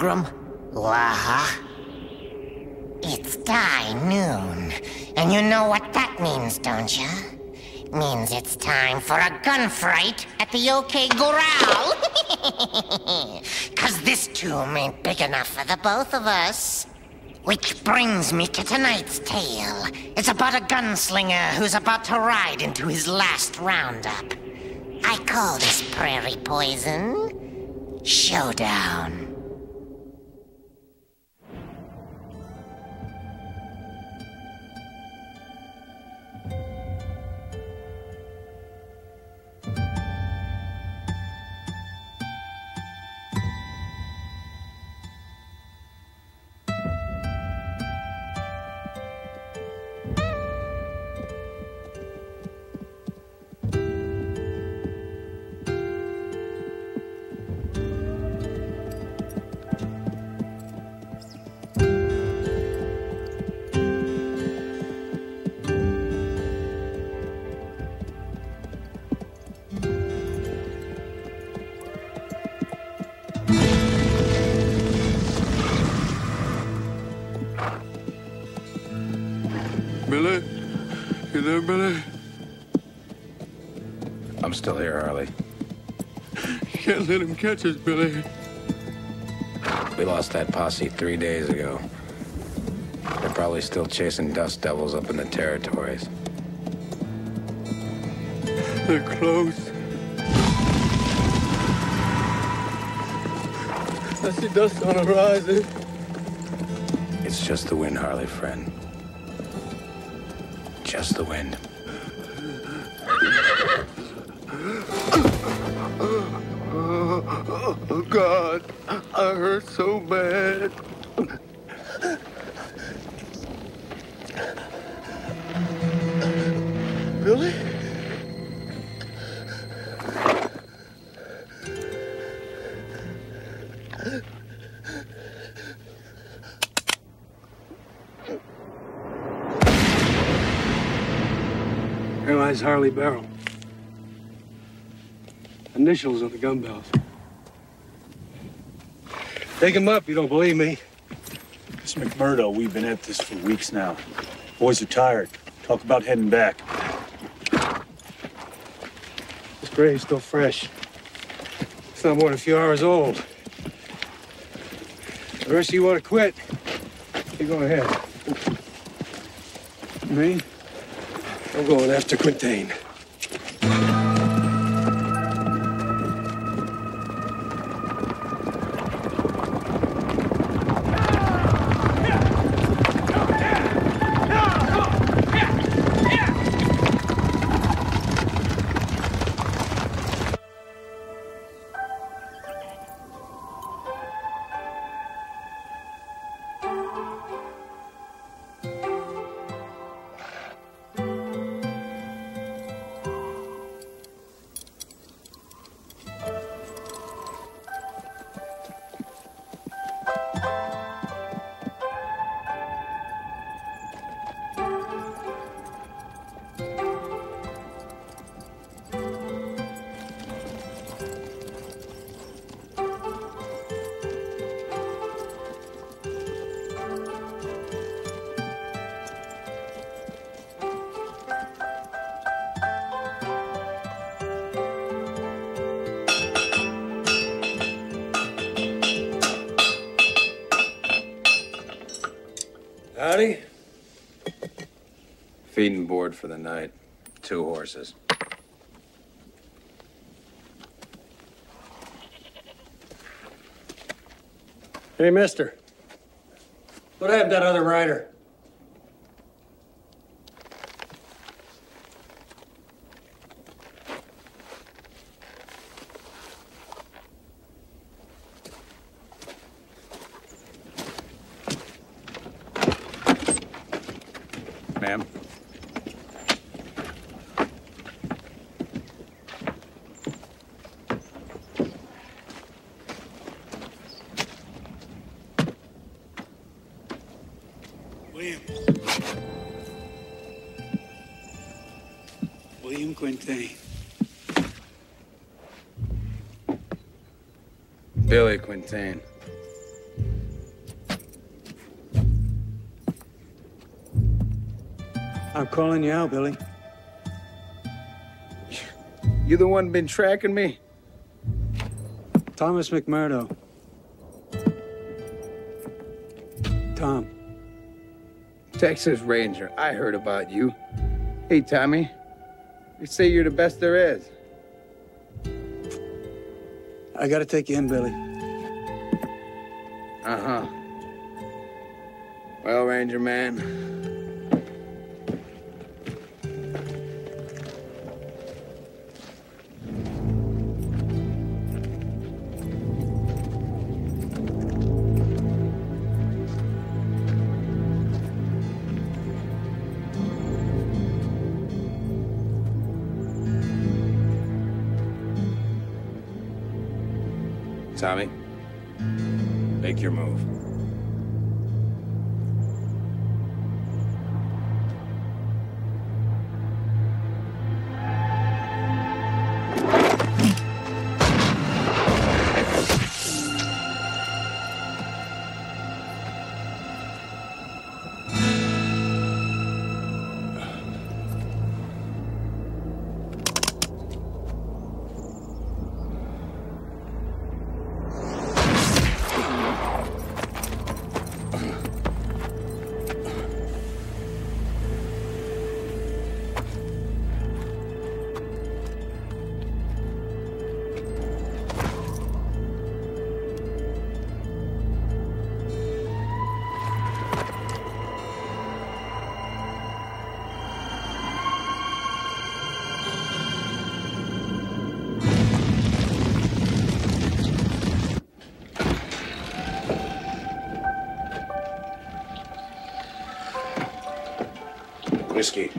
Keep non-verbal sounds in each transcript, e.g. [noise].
Pilgrim. Waha. It's die noon. And you know what that means, don't you? Means it's time for a gunfight at the OK Corral. [laughs] Cause this tomb ain't big enough for the both of us. Which brings me to tonight's tale. It's about a gunslinger who's about to ride into his last roundup. I call this prairie poison Showdown. You there, Billy? I'm still here, Harley. You Can't let him catch us, Billy. We lost that posse three days ago. They're probably still chasing dust devils up in the territories. They're close. I see dust on the horizon. It's just the wind, Harley, friend. Just the wind. Oh, God. I hurt so bad. Lies Harley Barrel. Initials on the gun bells. Take him up, you don't believe me. Miss McMurdo, we've been at this for weeks now. Boys are tired. Talk about heading back. This grave's still fresh. It's not more than a few hours old. The rest of you want to quit? You go ahead. Me? I'm going after Quintaine. Feeding board for the night. Two horses. Hey, mister. What happened to that other rider? William. William Quintaine. Billy Quintaine. I'm calling you out, Billy. You the one been tracking me? Thomas McMurdo. Tom. Texas Ranger. I heard about you. Hey, Tommy. They say you're the best there is. I gotta take you in, Billy. Uh-huh. Well, Ranger man. Whiskey.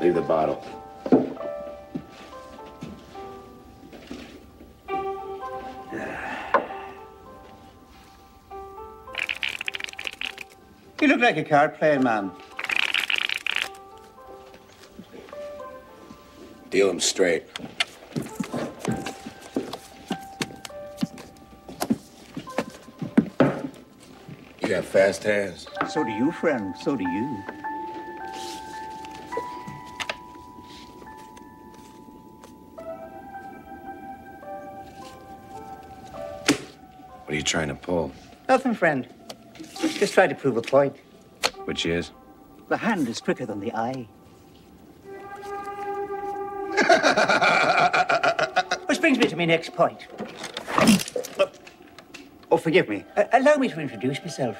Leave the bottle. You look like a card playing man. Deal him straight. Fast hands. So do you, friend. So do you. What are you trying to pull? Nothing, friend. Just try to prove a point. Which is? The hand is quicker than the eye. [laughs] Which brings me to my next point. Oh, forgive me. Uh, allow me to introduce myself.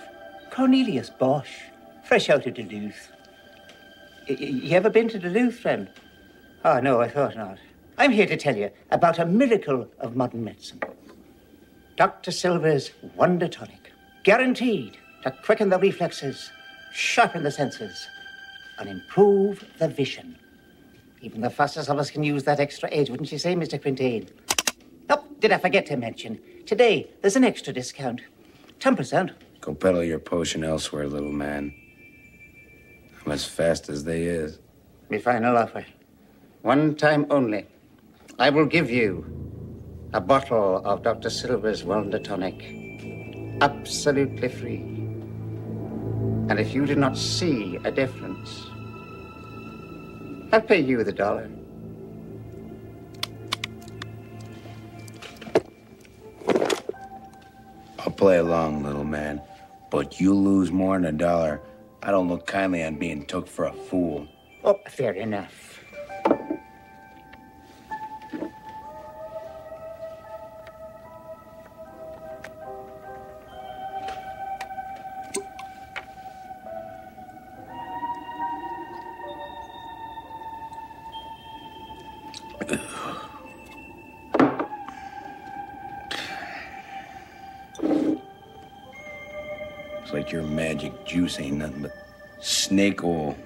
Cornelius Bosch, fresh out of Duluth. Y- you ever been to Duluth, friend? Oh, no, I thought not. I'm here to tell you about a miracle of modern medicine. Dr. Silver's Wonder Tonic. Guaranteed to quicken the reflexes, sharpen the senses, and improve the vision. Even the fastest of us can use that extra edge, wouldn't you say, Mr. Quintaine? Oh, did I forget to mention? Today, there's an extra discount. 10%. Go peddle your potion elsewhere, little man. I'm as fast as they is. My final offer. One time only. I will give you a bottle of Dr. Silver's Wonder Tonic. Absolutely free. And if you do not see a difference, I'll pay you the dollar. I'll play along, little man. But you lose more than a dollar. I don't look kindly on being took for a fool. Oh, fair enough. magic juice ain't nothing but snake oil.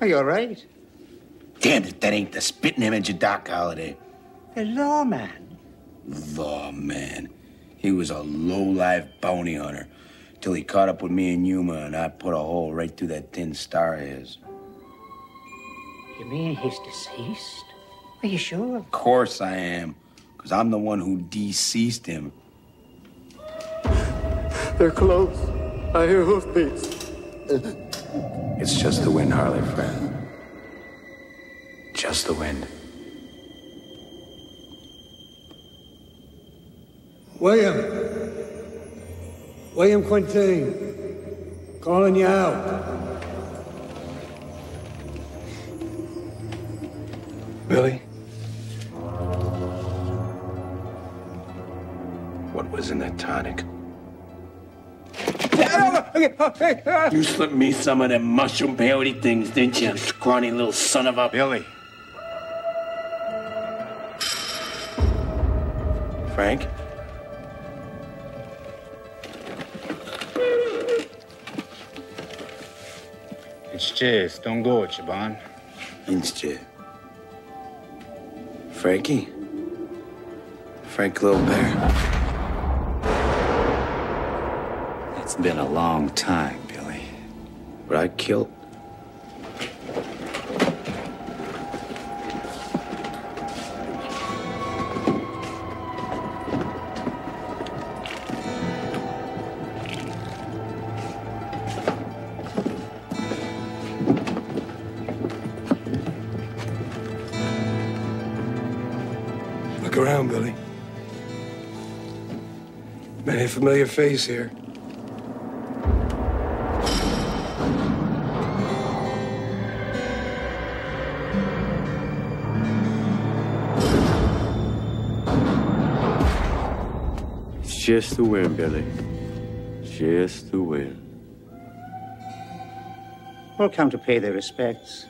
Are you all right? Damn it, that ain't the spitting image of Doc Holliday. The lawman. Lawman. He was a low-life bounty hunter Till he caught up with me and Yuma, and I put a hole right through that thin star of his. You mean he's deceased? Are you sure? Of course I am. Because I'm the one who deceased him. They're close. I hear hoofbeats. It's just the wind, Harley, friend. Just the wind. William. William Quintaine. Calling you out. Billy, What was in that tonic? Oh, uh. You slipped me some of them mushroom peyote things, didn't you? Scrawny little son of a... Billy. Frank? It's Chase. Don't go, Chaban. Instead. Frankie? Frank Little Bear? It's been a long time, Billy. But I killed... look around, Billy. Many a familiar face here. It's just the wind, Billy. Just the wind. All come to pay their respects.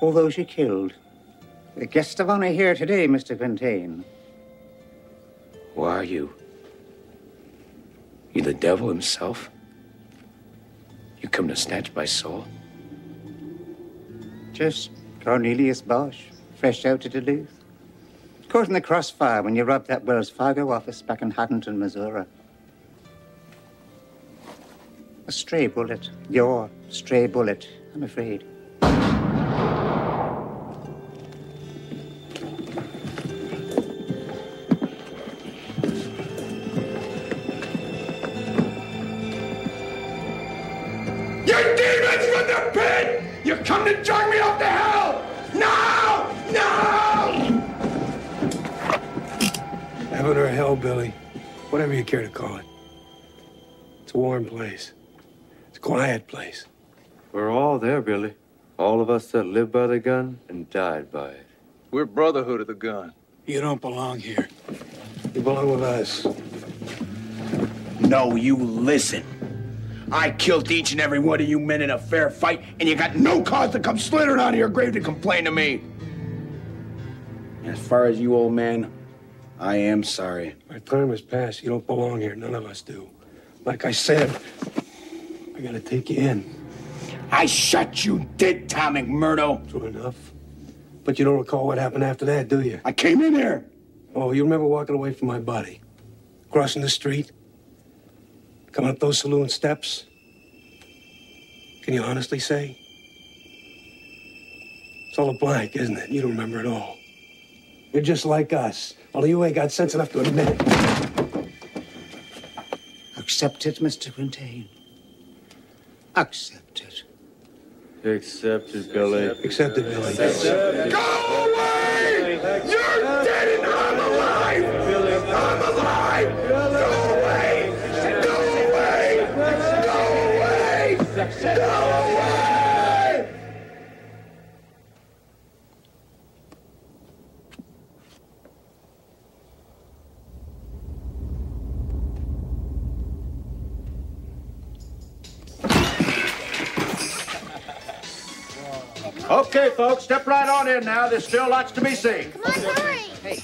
All those you killed. The guest of honor here today, Mr. Quintaine. Who are you? You the devil himself? You come to snatch my soul? Just Cornelius Bosch, fresh out of Duluth. Caught in the crossfire when you robbed that Wells Fargo office back in Haddington, Missouri. A stray bullet. Your stray bullet, I'm afraid. Care to call it. It's a warm place. It's a quiet place. We're all there, Billy. All of us that lived by the gun and died by it. We're Brotherhood of the Gun. You don't belong here. You belong with us. No, you listen. I killed each and every one of you men in a fair fight, and you got no cause to come slithering out of your grave to complain to me. As far as you, old man, I am sorry. My time has passed. You don't belong here. None of us do. Like I said, I gotta take you in. I shot you dead, Tom McMurdo. True enough. But you don't recall what happened after that, do you? I came in here. Oh, you remember walking away from my body? Crossing the street? Coming up those saloon steps? Can you honestly say? It's all a blank, isn't it? You don't remember at all. You're just like us. Although you ain't got sense enough to admit it. Accept it, Mr. Quintaine. Accept it. Accept it, Billy. Accept it, Billy. Go away! You're folks, step right on in now. There's still lots to be seen. Come on, hurry. Hey.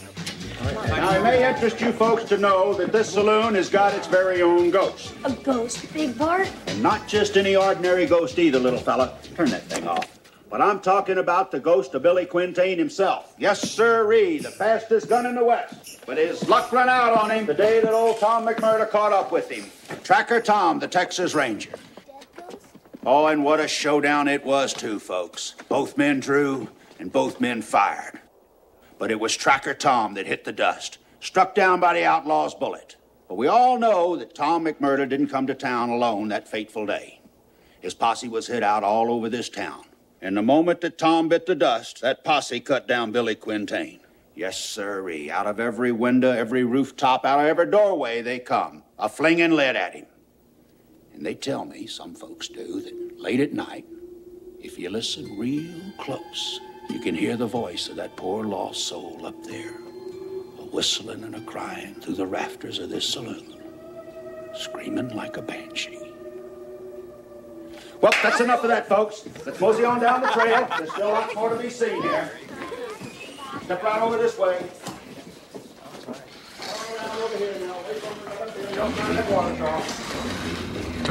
Now, it may interest you folks to know that this saloon has got its very own ghost. A ghost, Big Bart? And not just any ordinary ghost either, little fella. Turn that thing off. But I'm talking about the ghost of Billy Quintaine himself. Yes, sirree, the fastest gun in the West. But his luck ran out on him the day that old Tom McMurdo caught up with him. Tracker Tom, the Texas Ranger. Oh, and what a showdown it was, too, folks. Both men drew and both men fired. But it was Tracker Tom that hit the dust, struck down by the outlaw's bullet. But we all know that Tom McMurdo didn't come to town alone that fateful day. His posse was hid out all over this town. And the moment that Tom bit the dust, that posse cut down Billy Quintaine. Yes, sirree. Out of every window, every rooftop, out of every doorway they come, a flinging lead at him. And they tell me, some folks do, that late at night, if you listen real close, you can hear the voice of that poor lost soul up there, a whistling and a crying through the rafters of this saloon, screaming like a banshee. Well, that's enough of that, folks. Let's mosey on down the trail. There's still lots more to be seen here. Step right over this way.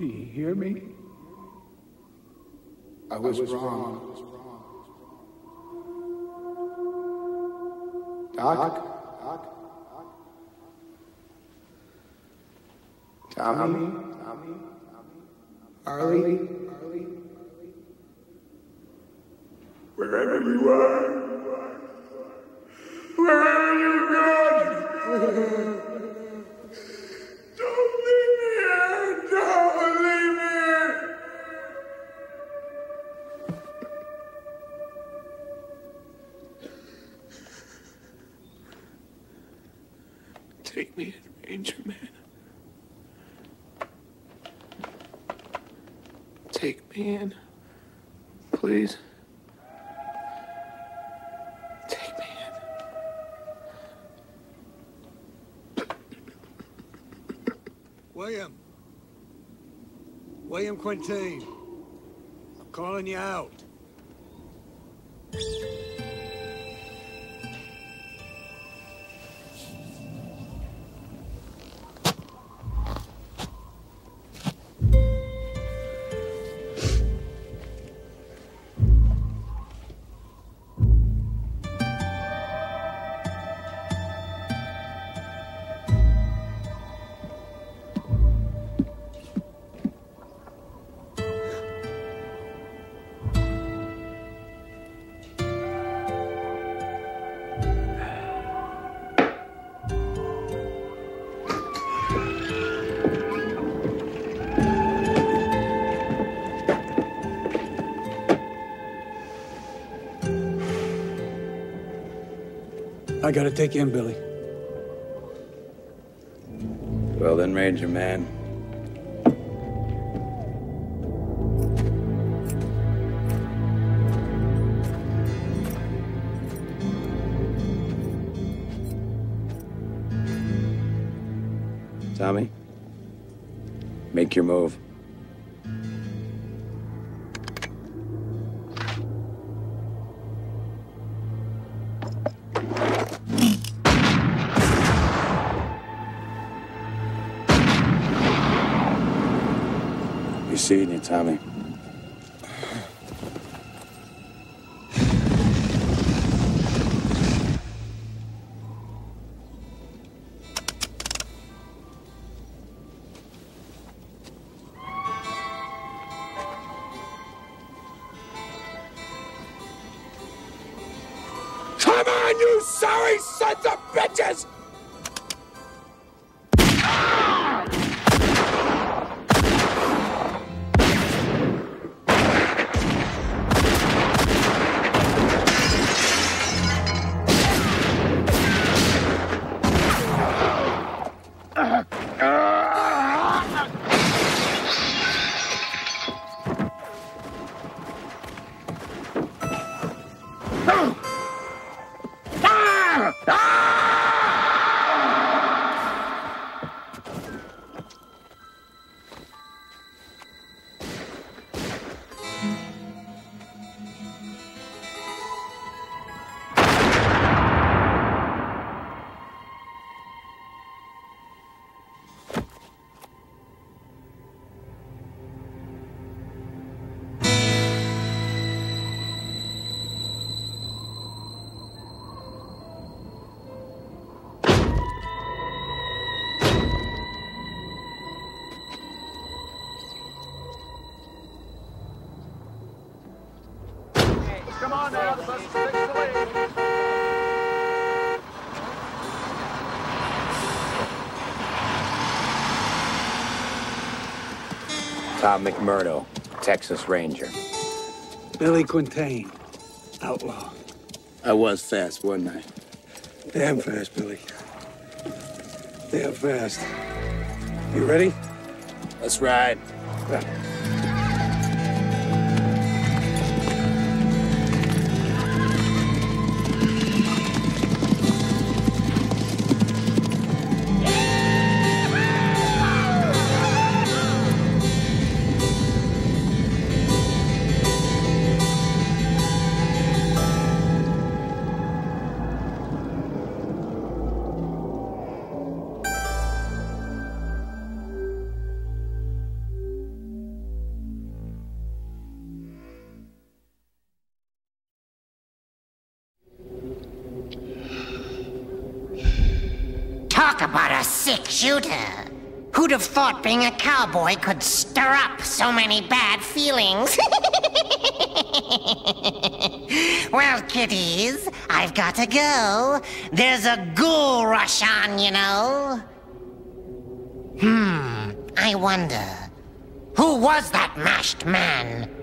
Do you hear me? I was, wrong. Doc? Tommy? Tommy? Arlie? Wherever you are, wherever you go, Please. Take me in. William. William Quintaine. I'm calling you out. I gotta take you in, Billy. Well then, Ranger Man. Tommy, make your move. Seeing you, Tommy. Now, the bus is six to Tom McMurdo, Texas Ranger. Billy Quintaine, outlaw. I was fast, wasn't I? Damn fast, Billy. Damn fast. You ready? Let's ride. Talk shooter. Who'd have thought being a cowboy could stir up so many bad feelings? [laughs] well, kiddies, I've got to go. There's a ghoul rush on, you know. Hmm, I wonder. Who was that mashed man?